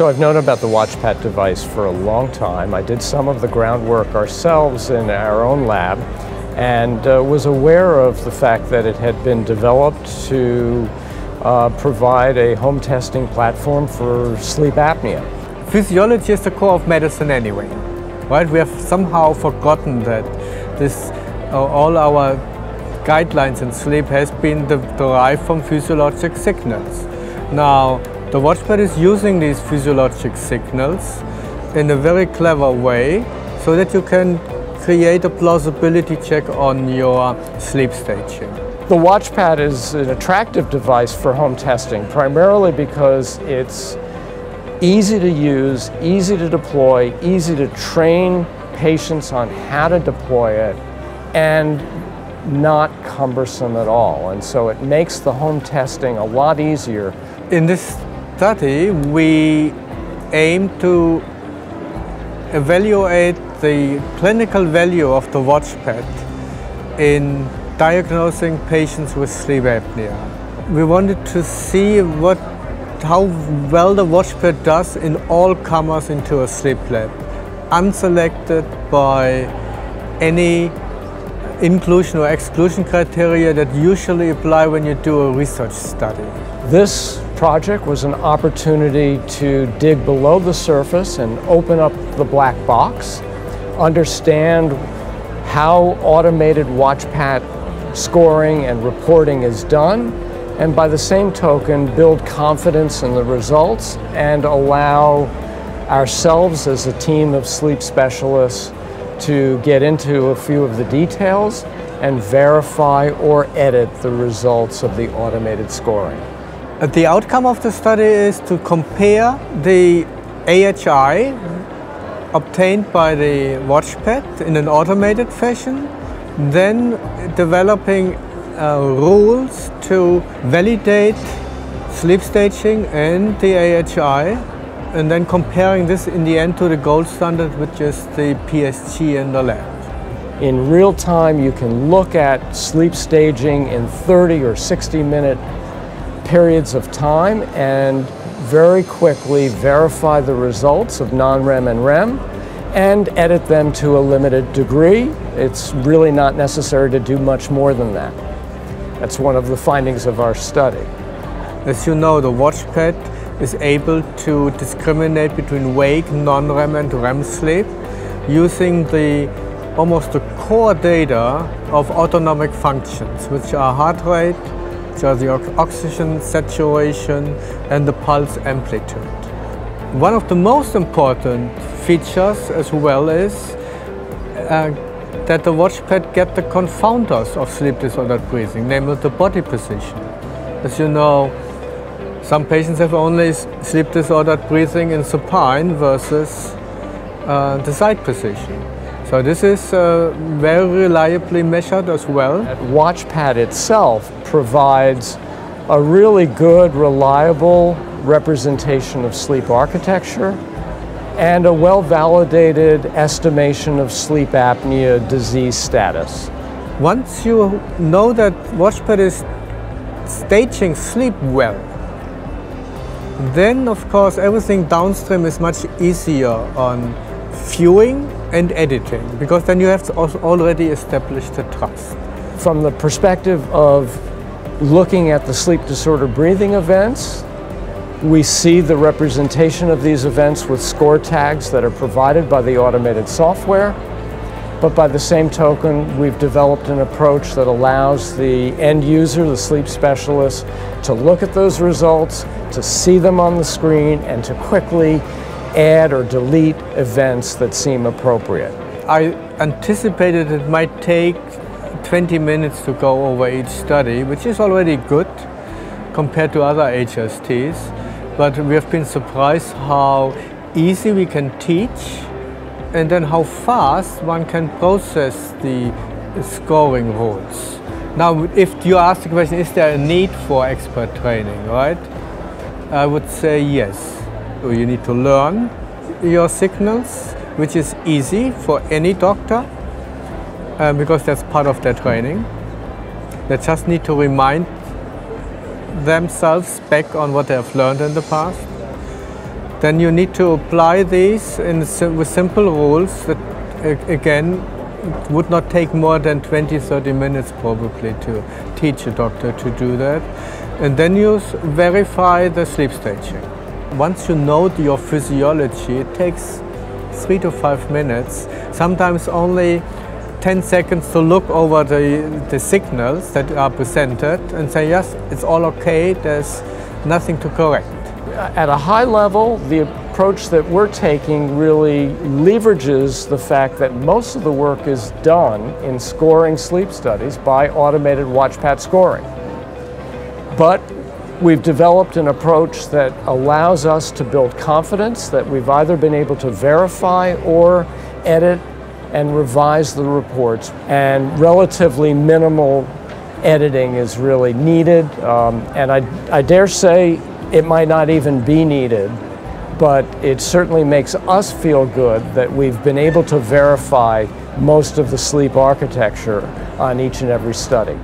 So I've known about the WatchPat device for a long time. I did some of the groundwork ourselves in our own lab and uh, was aware of the fact that it had been developed to uh, provide a home testing platform for sleep apnea. Physiology is the core of medicine anyway, right? We have somehow forgotten that this, uh, all our guidelines in sleep has been derived from physiologic signals. Now, the WatchPat is using these physiologic signals in a very clever way so that you can create a plausibility check on your sleep staging. The WatchPat is an attractive device for home testing, primarily because it's easy to use, easy to deploy, easy to train patients on how to deploy it, and not cumbersome at all. And so it makes the home testing a lot easier. In this study, we aim to evaluate the clinical value of the WatchPat in diagnosing patients with sleep apnea. We wanted to see what, how well the WatchPat does in all comers into a sleep lab, unselected by any inclusion or exclusion criteria that usually apply when you do a research study. This project was an opportunity to dig below the surface and open up the black box, understand how automated WatchPat scoring and reporting is done, and by the same token, build confidence in the results and allow ourselves as a team of sleep specialists to get into a few of the details and verify or edit the results of the automated scoring. Uh, the outcome of the study is to compare the AHI obtained by the WatchPat in an automated fashion, then developing uh, rules to validate sleep staging and the AHI and then comparing this in the end to the gold standard, which is the PSG in the lab. In real time, you can look at sleep staging in 30 or 60 minute periods of time and very quickly verify the results of non-REM and REM and edit them to a limited degree. It's really not necessary to do much more than that. That's one of the findings of our study. As you know, the WatchPat is able to discriminate between wake, non-REM and REM sleep using the almost the core data of autonomic functions, which are heart rate, are the oxygen saturation and the pulse amplitude. One of the most important features as well is uh, that the WatchPat get the confounders of sleep disordered breathing, namely the body position. As you know, some patients have only sleep disordered breathing in supine versus uh, the side position. So this is uh, very reliably measured as well. WatchPAT itself provides a really good, reliable representation of sleep architecture and a well-validated estimation of sleep apnea disease status. Once you know that WatchPAT is staging sleep well, then, of course, everything downstream is much easier on viewing and editing because then you have already established the trust. From the perspective of looking at the sleep disorder breathing events, we see the representation of these events with score tags that are provided by the automated software. But by the same token, we've developed an approach that allows the end user, the sleep specialist, to look at those results, to see them on the screen, and to quickly add or delete events that seem appropriate. I anticipated it might take 20 minutes to go over each study, which is already good compared to other HSTs. But we have been surprised how easy we can teach and then how fast one can process the scoring rules. Now, if you ask the question, is there a need for expert training, right? I would say yes. You need to learn your signals, which is easy for any doctor uh, because that's part of their training. They just need to remind themselves back on what they have learned in the past. then you need to apply these in, with simple rules that again would not take more than 20 30 minutes probably to teach a doctor to do that and then you verify the sleep staging once you know your physiology it takes three to five minutes sometimes only 10 seconds to look over the, the signals that are presented and say yes it's all okay there's nothing to correct at a high level, the approach that we're taking really leverages the fact that most of the work is done in scoring sleep studies by automated WatchPAT scoring. But we've developed an approach that allows us to build confidence that we've either been able to verify or edit and revise the reports and relatively minimal editing is really needed. Um, and I, I dare say it might not even be needed, but it certainly makes us feel good that we've been able to verify most of the sleep architecture on each and every study.